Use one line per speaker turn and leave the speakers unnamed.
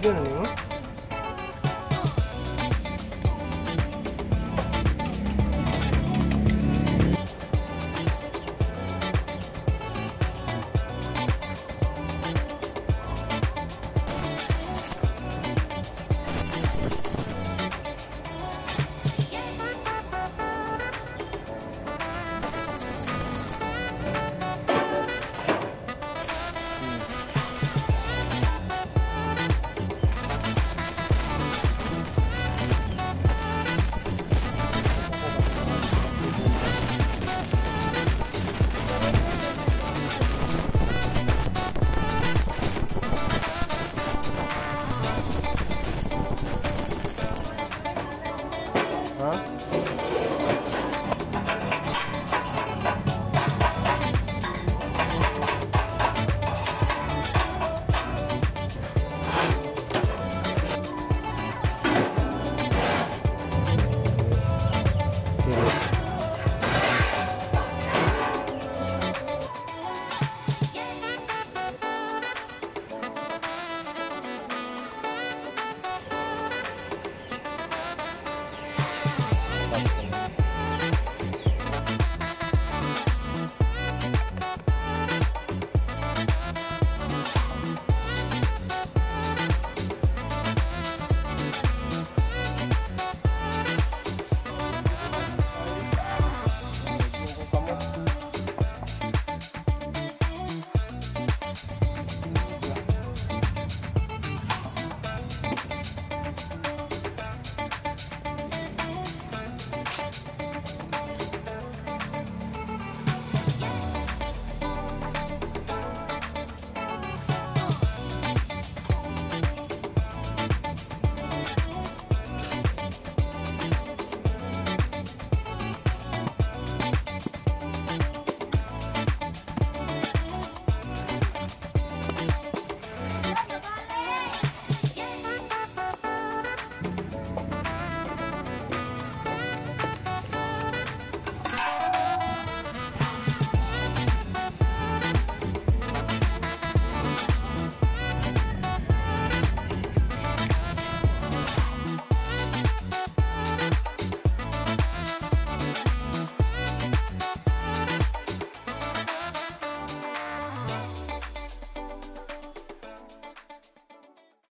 いるの